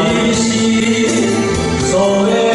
寂しい。それ